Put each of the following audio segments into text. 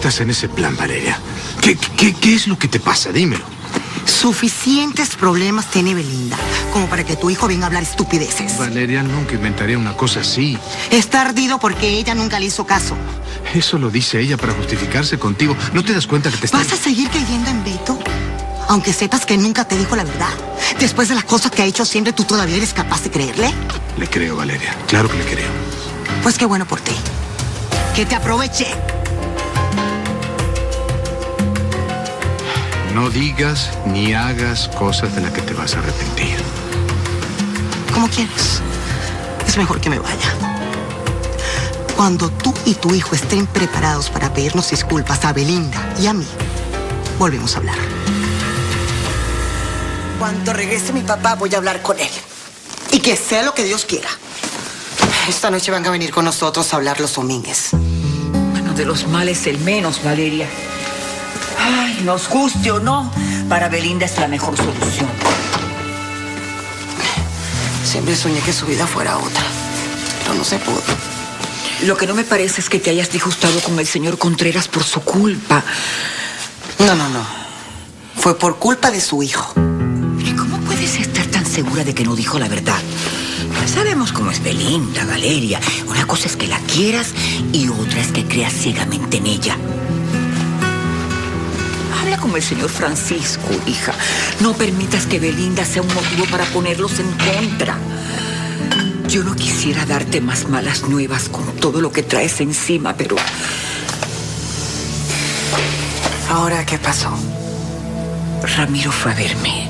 estás en ese plan, Valeria? ¿Qué, qué, qué es lo que te pasa? Dímelo. Suficientes problemas tiene Belinda como para que tu hijo venga a hablar estupideces. Valeria nunca inventaría una cosa así. Está ardido porque ella nunca le hizo caso. Eso lo dice ella para justificarse contigo. ¿No te das cuenta que te está... ¿Vas a seguir creyendo en Beto? Aunque sepas que nunca te dijo la verdad. Después de las cosas que ha hecho siempre, ¿tú todavía eres capaz de creerle? Le creo, Valeria. Claro que le creo. Pues qué bueno por ti. Que te aproveche. No digas ni hagas cosas de las que te vas a arrepentir. Como quieres. Es mejor que me vaya. Cuando tú y tu hijo estén preparados para pedirnos disculpas a Belinda y a mí, volvemos a hablar. Cuando regrese mi papá, voy a hablar con él. Y que sea lo que Dios quiera. Esta noche van a venir con nosotros a hablar los domínguez. Bueno, de los males el menos, Valeria. Ay, nos guste o no, para Belinda es la mejor solución. Siempre soñé que su vida fuera otra, pero no se pudo. Lo que no me parece es que te hayas disgustado con el señor Contreras por su culpa. No, no, no. Fue por culpa de su hijo. ¿Y cómo puedes estar tan segura de que no dijo la verdad? Sabemos cómo es Belinda, Valeria. Una cosa es que la quieras y otra es que creas ciegamente en ella. Como el señor Francisco, hija. No permitas que Belinda sea un motivo para ponerlos en contra. Yo no quisiera darte más malas nuevas con todo lo que traes encima, pero... ¿Ahora qué pasó? Ramiro fue a verme.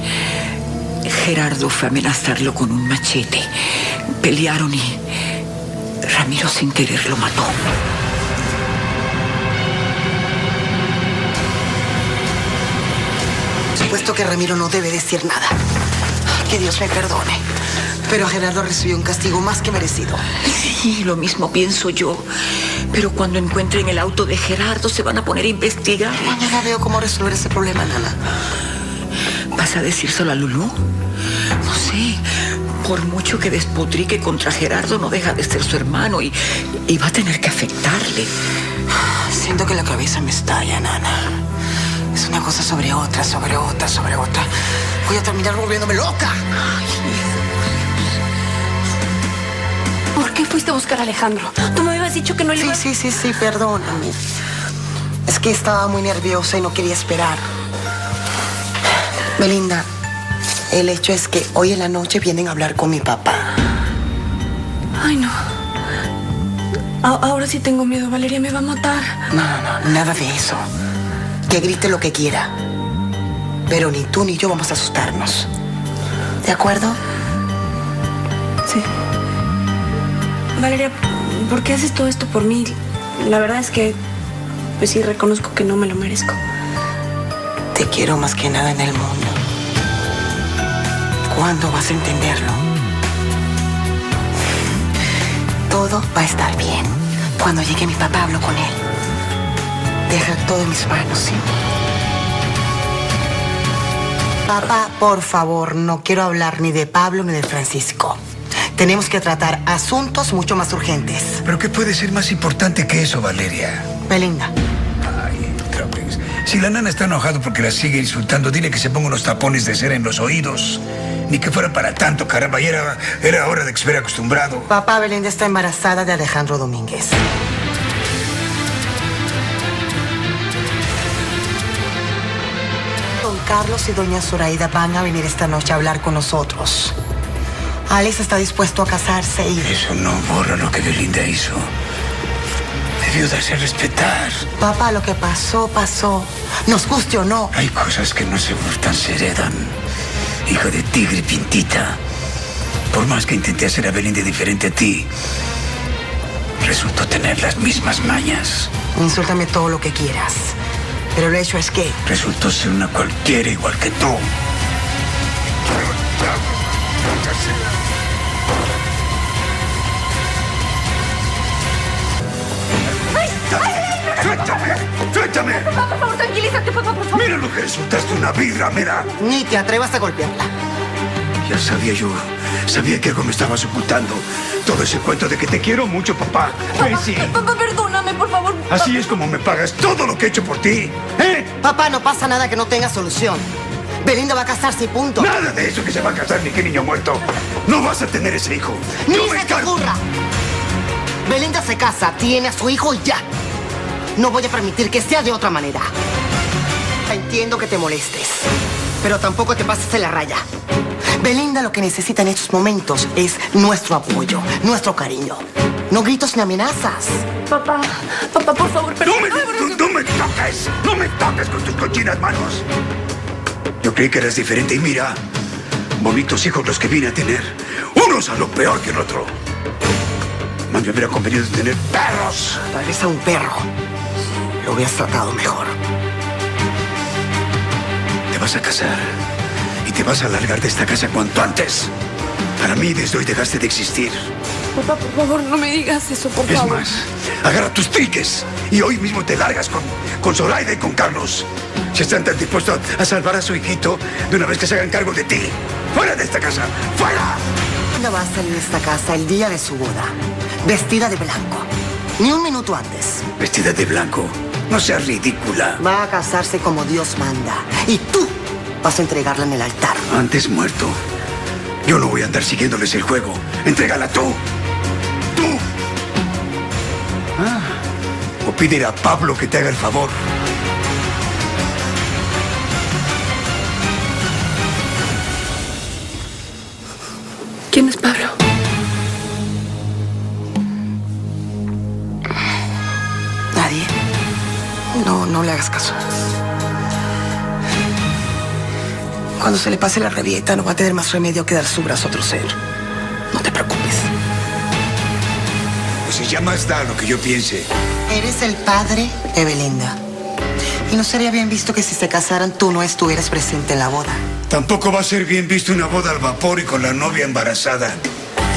Gerardo fue a amenazarlo con un machete. Pelearon y Ramiro sin querer lo mató. Supuesto que Ramiro no debe decir nada. Que Dios me perdone. Pero Gerardo recibió un castigo más que merecido. Sí, lo mismo pienso yo. Pero cuando encuentren el auto de Gerardo se van a poner a investigar. Mañana veo cómo resolver ese problema, Nana. ¿Vas a decírselo a Lulú? No sé. Por mucho que despotrique contra Gerardo, no deja de ser su hermano y, y va a tener que afectarle. Siento que la cabeza me estalla, Nana. Es una cosa sobre otra, sobre otra, sobre otra. Voy a terminar volviéndome loca. ¿Por qué fuiste a buscar a Alejandro? Tú me habías dicho que no le Sí, ibas... sí, sí, sí, perdóname. Es que estaba muy nerviosa y no quería esperar. Belinda, el hecho es que hoy en la noche vienen a hablar con mi papá. Ay, no. A- ahora sí tengo miedo. Valeria me va a matar. No, no, no, nada de eso. Que grite lo que quiera. Pero ni tú ni yo vamos a asustarnos. ¿De acuerdo? Sí. Valeria, ¿por qué haces todo esto por mí? La verdad es que, pues sí, reconozco que no me lo merezco. Te quiero más que nada en el mundo. ¿Cuándo vas a entenderlo? Todo va a estar bien. Cuando llegue mi papá hablo con él. Deja todo en mis manos, ¿sí? Papá, por favor, no quiero hablar ni de Pablo ni de Francisco. Tenemos que tratar asuntos mucho más urgentes. ¿Pero qué puede ser más importante que eso, Valeria? Belinda, Ay, otra vez. Si la nana está enojado porque la sigue insultando, dile que se ponga unos tapones de cera en los oídos. Ni que fuera para tanto, caramba. Ya era, era hora de que se hubiera acostumbrado. papá Belinda está embarazada de Alejandro Domínguez. Carlos y doña Zoraida van a venir esta noche a hablar con nosotros. Alex está dispuesto a casarse y... Eso no borra lo que Belinda hizo. Debió darse a respetar. Papá, lo que pasó, pasó. Nos guste o no. Hay cosas que no se gustan, se heredan. Hijo de tigre pintita. Por más que intenté hacer a Belinda diferente a ti, resultó tener las mismas mañas. Insúltame todo lo que quieras. Pero el hecho es que... Resultó ser una cualquiera igual que tú. ¡Suéltame! ¡Suéltame! Papá, por favor, tranquilízate, papá, por favor. Mira lo que resultaste una vidra, mira. Ni te atrevas a golpearla. Ya sabía yo. Sabía que algo me estabas ocultando. Todo ese cuento de que te quiero mucho, papá. Ven, sí. Papá, por favor. Así es como me pagas todo lo que he hecho por ti. ¿Eh? Papá, no pasa nada que no tenga solución. Belinda va a casarse y punto. Nada de eso que se va a casar ni que niño muerto. No vas a tener ese hijo. Ni Yo se te ocurra. Belinda se casa, tiene a su hijo y ya. No voy a permitir que sea de otra manera. Entiendo que te molestes, pero tampoco te pases de la raya. Belinda lo que necesita en estos momentos es nuestro apoyo, nuestro cariño. No gritos ni amenazas. Papá, papá, por favor, pero. No me, no, no me toques. No me toques con tus cochinas manos. Yo creí que eras diferente y mira, bonitos hijos los que vine a tener. Unos a lo peor que el otro. Más me hubiera convenido tener perros. Tal vez a un perro lo hubieras tratado mejor. Te vas a casar y te vas a largar de esta casa cuanto antes. Para mí, desde hoy dejaste de existir. Papá, por favor, no me digas eso, por Es favor. más, agarra tus triques y hoy mismo te largas con, con Zoraida y con Carlos. Si están tan dispuestos a salvar a su hijito de una vez que se hagan cargo de ti. ¡Fuera de esta casa! ¡Fuera! Belinda va a salir de esta casa el día de su boda, vestida de blanco. Ni un minuto antes. Vestida de blanco. No seas ridícula. Va a casarse como Dios manda. Y tú vas a entregarla en el altar. Antes muerto. Yo no voy a andar siguiéndoles el juego. Entrégala. Tú. Pídele a Pablo que te haga el favor. ¿Quién es Pablo? Nadie. No, no le hagas caso. Cuando se le pase la rabieta, no va a tener más remedio que dar su brazo a torcer. No te preocupes. Pues si ya más da lo que yo piense. Eres el padre de Belinda. Y no sería bien visto que si se casaran tú no estuvieras presente en la boda. Tampoco va a ser bien visto una boda al vapor y con la novia embarazada.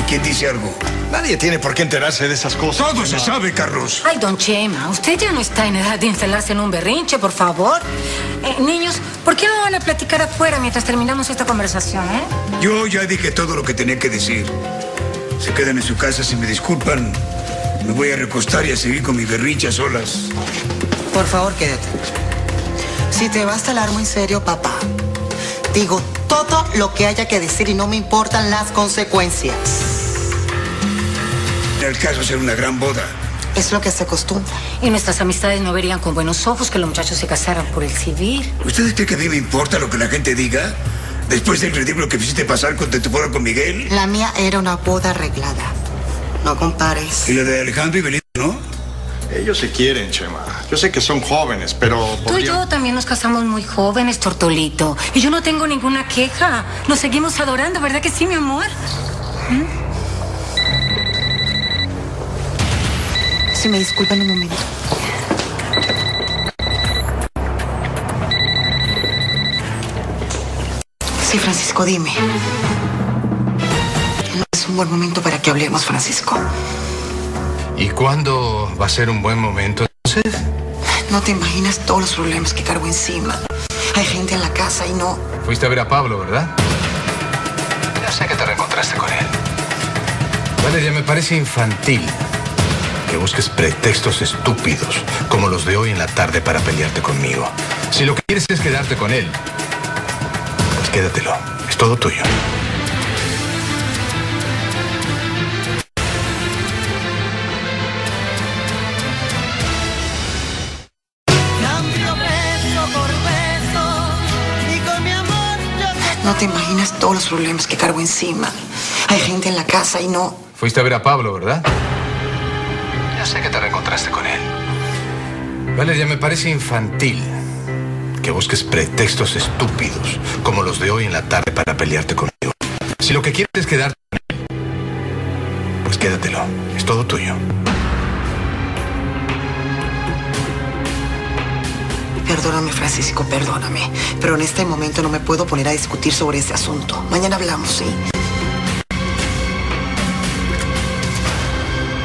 ¿Y quién dice algo? Nadie tiene por qué enterarse de esas cosas. Todo se sabe, Carlos. Ay, don Chema, usted ya no está en edad de instalarse en un berrinche, por favor. Eh, niños, ¿por qué no van a platicar afuera mientras terminamos esta conversación, eh? Yo ya dije todo lo que tenía que decir. Se quedan en su casa, si me disculpan. Me voy a recostar y a seguir con mi berrinche a solas. Por favor, quédate. Si te vas a hablar muy serio, papá, digo todo lo que haya que decir y no me importan las consecuencias. En el caso ser una gran boda. Es lo que se acostumbra. Y nuestras amistades no verían con buenos ojos que los muchachos se casaran por el civil. ¿Ustedes creen que a mí me importa lo que la gente diga? Después del ridículo que hiciste pasar con tu boda con Miguel. La mía era una boda arreglada. No compares. Y la de Alejandro y Belinda, ¿no? Ellos se quieren, Chema. Yo sé que son jóvenes, pero... Tú y yo también nos casamos muy jóvenes, Tortolito. Y yo no tengo ninguna queja. Nos seguimos adorando, ¿verdad que sí, mi amor? Si me disculpan un momento. Sí, Francisco, dime. Es un buen momento para que hablemos, Francisco. ¿Y cuándo va a ser un buen momento entonces? No te imaginas todos los problemas que cargo encima. Hay gente en la casa y no. Fuiste a ver a Pablo, ¿verdad? Ya sé que te reencontraste con él. Valeria, me parece infantil que busques pretextos estúpidos como los de hoy en la tarde para pelearte conmigo. Si lo que quieres es quedarte con él, pues quédatelo. Es todo tuyo. No te imaginas todos los problemas que cargo encima. Hay gente en la casa y no. Fuiste a ver a Pablo, ¿verdad? Ya sé que te reencontraste con él. Valeria, me parece infantil que busques pretextos estúpidos como los de hoy en la tarde para pelearte conmigo. Si lo que quieres es quedarte con él, pues quédatelo. Es todo tuyo. Perdóname, Francisco, perdóname. Pero en este momento no me puedo poner a discutir sobre ese asunto. Mañana hablamos, ¿sí?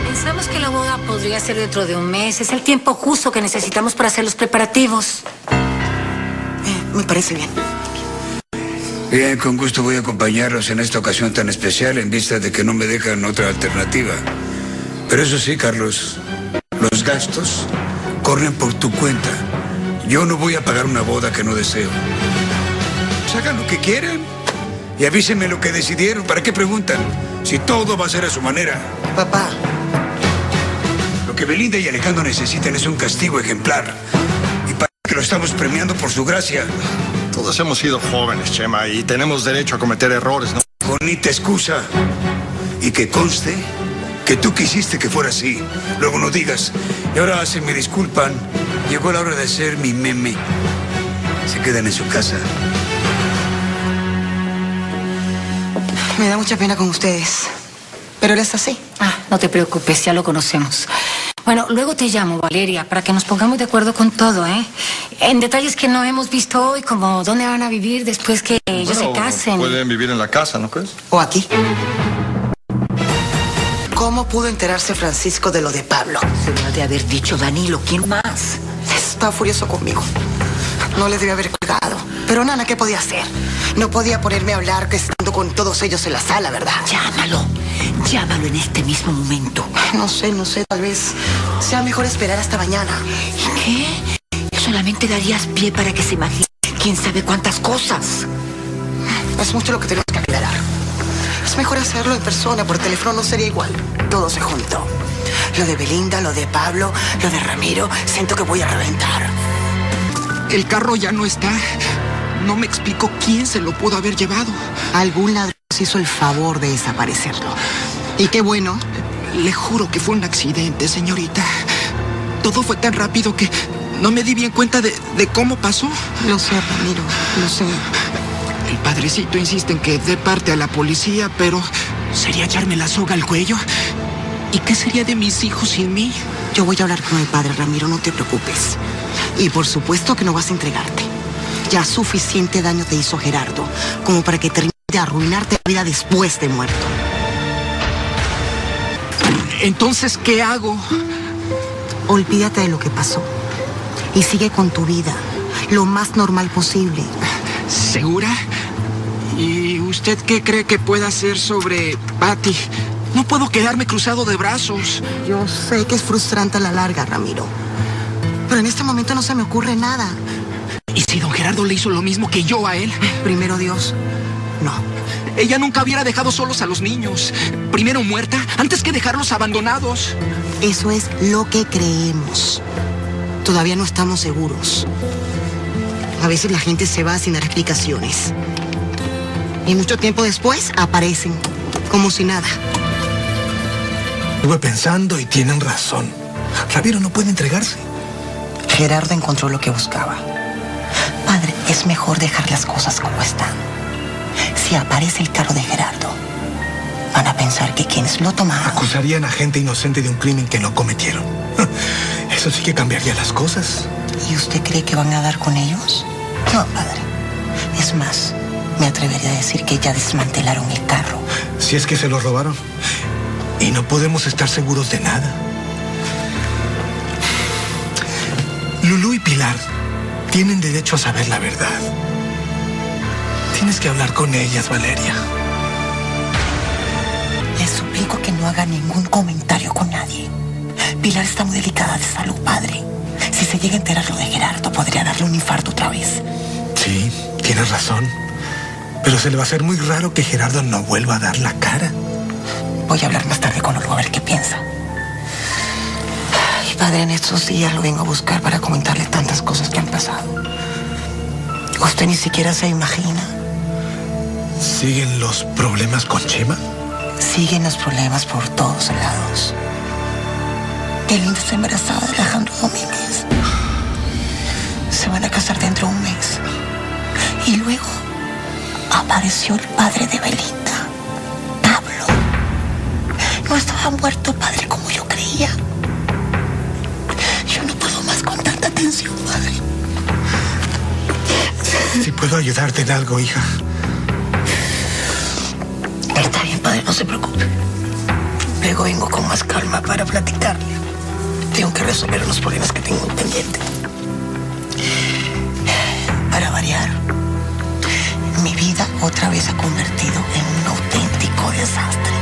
Pensamos que la boda podría ser dentro de un mes. Es el tiempo justo que necesitamos para hacer los preparativos. Eh, me parece bien. Bien, con gusto voy a acompañarlos en esta ocasión tan especial en vista de que no me dejan otra alternativa. Pero eso sí, Carlos, Los gastos corren por tu cuenta. Yo no voy a pagar una boda que no deseo. Pues hagan lo que quieran y avísenme lo que decidieron. ¿Para qué preguntan? Si todo va a ser a su manera. Papá, Lo que Belinda y Alejandro necesitan es un castigo ejemplar. Y para que lo estamos premiando por su gracia. Todos hemos sido jóvenes, Chema, y tenemos derecho a cometer errores, ¿no? Bonita excusa. Y que conste que tú quisiste que fuera así. Luego no digas. Y ahora se me disculpan. Llegó la hora de ser mi meme. Se quedan en su casa. me da mucha pena con ustedes. Pero él está así. Ah, no te preocupes, ya lo conocemos. Bueno, luego te llamo, Valeria, para que nos pongamos de acuerdo con todo, ¿eh? En detalles que no hemos visto hoy, como dónde van a vivir después que ellos se casen. Pueden vivir en la casa, ¿no crees? O aquí. ¿Cómo pudo enterarse Francisco de lo de Pablo? Se lo ha de haber dicho Danilo. ¿Quién más? Está furioso conmigo. No le debe haber colgado. Pero Nana, ¿qué podía hacer? No podía ponerme a hablar que estando con todos ellos en la sala, ¿verdad? Llámalo. Llámalo en este mismo momento. No sé, no sé. Tal vez sea mejor esperar hasta mañana. ¿Y qué? Solamente darías pie para que se imagine quién sabe cuántas cosas. Es mucho lo que tenemos que aclarar. Es mejor hacerlo en persona, por teléfono no sería igual. Todo se juntó. Lo de Belinda, lo de Pablo, lo de Ramiro. Siento que voy a reventar. El carro ya no está. No me explico quién se lo pudo haber llevado. Algún ladrón nos hizo el favor de desaparecerlo. Y qué bueno. Le juro que fue un accidente, señorita. Todo fue tan rápido que no me di bien cuenta de, de cómo pasó. Lo sé, Ramiro, lo sé. El padrecito insiste en que dé parte a la policía, pero sería echarme la soga al cuello. ¿Y qué sería de mis hijos sin mí? Yo voy a hablar con el padre, Ramiro, no te preocupes. Y por supuesto que no vas a entregarte. Ya suficiente daño te hizo Gerardo como para que termine de arruinarte la vida después de muerto. Entonces, ¿qué hago? Olvídate de lo que pasó y sigue con tu vida lo más normal posible. ¿Segura? ¿Y usted qué cree que pueda hacer sobre Patty? No puedo quedarme cruzado de brazos. Yo sé que es frustrante a la larga, Ramiro. Pero en este momento no se me ocurre nada. ¿Y si don Gerardo le hizo lo mismo que yo a él? Primero Dios, no. Ella nunca hubiera dejado solos a los niños. Primero muerta, antes que dejarlos abandonados. Eso es lo que creemos. Todavía no estamos seguros. A veces la gente se va sin dar explicaciones. Y mucho tiempo después aparecen, como si nada. Estuve pensando y tienen razón. Ramiro no puede entregarse. Gerardo encontró lo que buscaba. Padre, es mejor dejar las cosas como están. Si aparece el carro de Gerardo, van a pensar que quienes lo tomaron... Acusarían a gente inocente de un crimen que no cometieron. Eso sí que cambiaría las cosas. ¿Y usted cree que van a dar con ellos? No, padre. Es más, me atrevería a decir que ya desmantelaron el carro. Si es que se lo robaron. Y no podemos estar seguros de nada. Lulú y Pilar tienen derecho a saber la verdad. Tienes que hablar con ellas, Valeria. Les suplico que no haga ningún comentario con nadie. Pilar está muy delicada de salud, padre. Si se llega a enterar lo de Gerardo, podría darle un infarto otra vez. Sí, tienes razón. Pero se le va a hacer muy raro que Gerardo no vuelva a dar la cara. Voy a hablar más tarde con Olgo a ver qué piensa. Ay, padre, en estos días lo vengo a buscar para comentarle tantas cosas que han pasado. Usted ni siquiera se imagina. ¿Siguen los problemas con Chema? Siguen los problemas por todos lados. Belinda está embarazada de Alejandro Domínguez. Se van a casar dentro de un mes. Y luego apareció el padre de Belinda, Pablo. No estaba muerto, padre, como yo creía. Yo no puedo más con tanta tensión, padre. Si puedo ayudarte en algo, hija. Está bien, padre, no se preocupe. Luego vengo con más calma para platicarle. Tengo que resolver unos problemas que tengo pendientes. Para variar, mi vida otra vez ha convertido en un auténtico desastre.